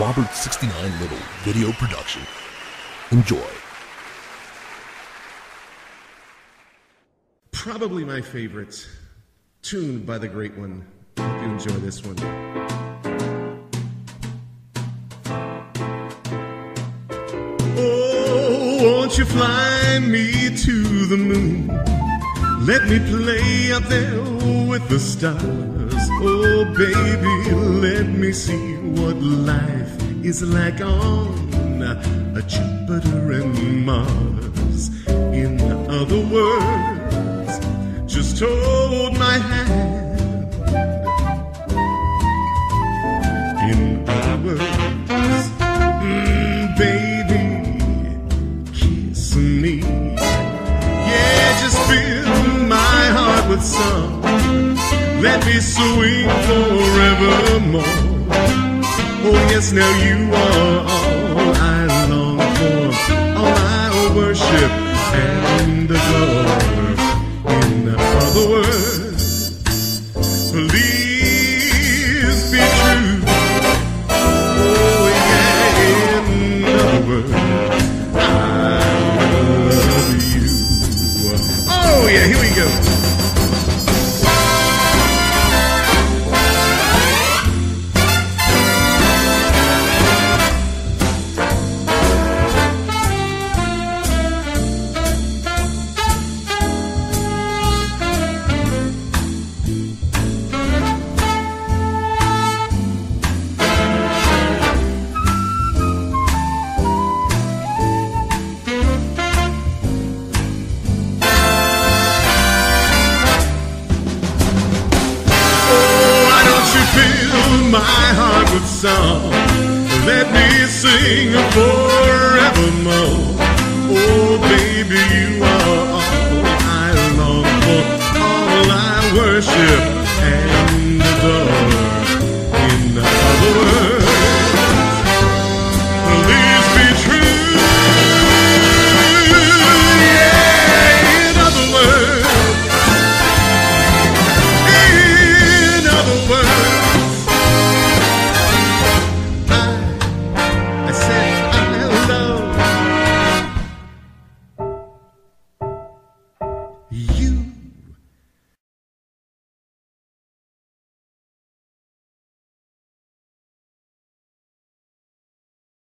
Robert 69 Little video production. Enjoy. Probably my favorite, tuned by the great one. Hope you enjoy this one. Oh, won't you fly me to the moon? Let me play up there with the stars. Oh, baby, let me see what life is like on a Jupiter and Mars. In other words, just hold my hand. In other words, mm, baby, kiss me. Yeah, just fill my heart with song. Let me swing forevermore. Oh, yes, now you are all I long for, all I worship and adore. In other words, please be true. Oh, yeah, in other words, I love you. Oh, yeah, here we go. You fill my heart with song? Let me sing forevermore. Oh, baby, you are all I long for, all I worship